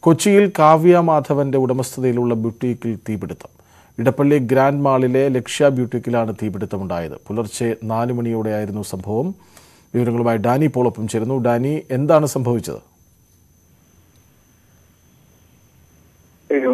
കൊച്ചിയിൽ കാവ്യ മാധവന്റെ ഉടമസ്ഥതയിലുള്ള ബ്യൂട്ടീക്കിൽ തീപിടുത്തം. ഇടപ്പള്ളി ഗ്രാൻഡ് മാളിലെ ലക്ഷ്യ ബ്യൂട്ടിക്കിലാണ് തീപിടുത്തമുണ്ടായത്. പുലർച്ചെ നാല് മണിയോടെയായിരുന്നു സംഭവം. വിവരങ്ങളുമായി ഡാനി പോളൊപ്പം ചേരുന്നു. ഡാനി എന്താണ് സംഭവിച്ചത്?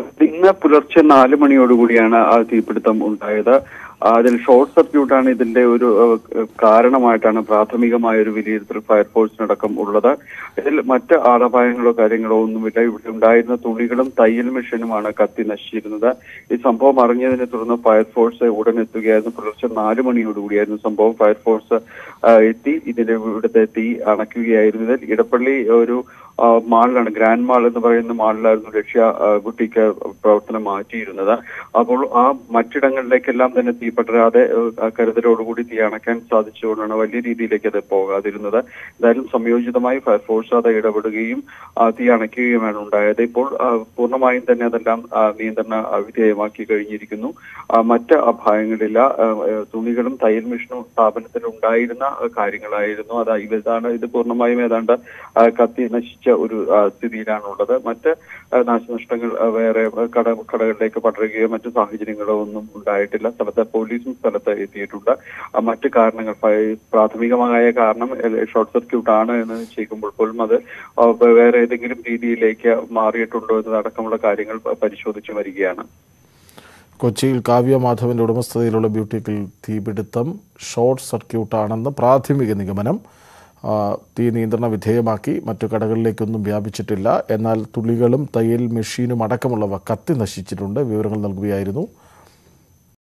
ഇന്ന് പുലർച്ചെ നാല് മണിയോടുകൂടിയാണ് ആ തീപിടുത്തം ഉണ്ടായത്. അതിൽ ഷോർട്ട് സർക്യൂട്ടാണ് ഇതിന്റെ ഒരു കാരണമായിട്ടാണ് പ്രാഥമികമായ ഒരു വിലയിരുത്തൽ ഫയർഫോഴ്സിനടക്കം ഉള്ളത്. ഇതിൽ മറ്റ് ആളപായങ്ങളോ കാര്യങ്ങളോ ഒന്നുമില്ല. ഇവിടെ ഉണ്ടായിരുന്ന തുണികളും തയ്യൽ മെഷീനുമാണ് കത്തി നശിച്ചിരുന്നത്. ഈ സംഭവം അറിഞ്ഞതിനെ തുടർന്ന് ഫയർഫോഴ്സ് ഉടൻ എത്തുകയായിരുന്നു. പുലർച്ചെ നാല് മണിയോടുകൂടിയായിരുന്നു സംഭവം. ഫയർഫോഴ്സ് എത്തി. ഇതിന്റെ ഇവിടുത്തെ തീ അണയ്ക്കുകയായിരുന്നു. ഇതിൽ ഇടപ്പള്ളി ഒരു മാളിലാണ്. ഗ്രാൻഡ് മാൾ എന്ന് പറയുന്ന മാളിലായിരുന്നു ലക്ഷ്യ ആ, ബുട്ടിക്ക് പ്രവർത്തനം മാറ്റിയിരുന്നത്. അപ്പോൾ ആ മറ്റിടങ്ങളിലേക്കെല്ലാം തന്നെ തീ പടരാതെ ആ, കരുതലോടുകൂടി തീ അണയ്ക്കാൻ സാധിച്ചുകൊണ്ടാണ് വലിയ രീതിയിലേക്ക് അത് പോകാതിരുന്നത്. എന്തായാലും സംയോജിതമായി ഫയർഫോഴ്സ് അത് ഇടപെടുകയും തീ അണയ്ക്കുകയുമാണ് ഉണ്ടായത്. ഇപ്പോൾ പൂർണമായും തന്നെ അതെല്ലാം നിയന്ത്രണ വിധേയമാക്കി കഴിഞ്ഞിരിക്കുന്നു. മറ്റ് അഭായങ്ങളില്ല തുണികളും തയ്യൽ മിഷനും സ്ഥാപനത്തിൽ ഉണ്ടായിരുന്ന കാര്യങ്ങളായിരുന്നു. അത് ഇതാണ് ഇത് പൂർണമായും ഏതാണ്ട് കത്തി നശിച്ച ഒരു സ്ഥിതിയിലാണുള്ളത്. മറ്റ് നാശനഷ്ടങ്ങൾ വേറെ കട കടകളിലേക്ക് പടരുകയോ മറ്റു സാഹചര്യങ്ങളോ ഒന്നും ഉണ്ടായിട്ടില്ല. സ്ഥലത്ത് പോലീസും സ്ഥലത്ത് എത്തിയിട്ടുണ്ട്. മറ്റു കാരണങ്ങൾ പ്രാഥമികമായ കാരണം ഷോർട്ട് സർക്യൂട്ട് ആണ് എന്ന് നിശ്ചയിക്കുമ്പോൾ പോലും അത് വേറെ ഏതെങ്കിലും രീതിയിലേക്ക് മാറിയിട്ടുണ്ടോ എന്നതടക്കമുള്ള കാര്യങ്ങൾ പരിശോധിച്ചു വരികയാണ്. കൊച്ചിയിൽ കാവ്യ മാധവന്റെ ഉടമസ്ഥതയിലുള്ള ബ്യൂട്ടിക്കിൽ തീപിടുത്തം ഷോർട്ട് സർക്യൂട്ടാണെന്ന് പ്രാഥമിക നിഗമനം തീ നിയന്ത്രണ വിധേയമാക്കി മറ്റു കടകളിലേക്കൊന്നും വ്യാപിച്ചിട്ടില്ല. എന്നാൽ തുളികളും തയ്യൽ മെഷീനും അടക്കമുള്ളവ കത്തി നശിച്ചിട്ടുണ്ട്. വിവരങ്ങൾ നൽകുകയായിരുന്നു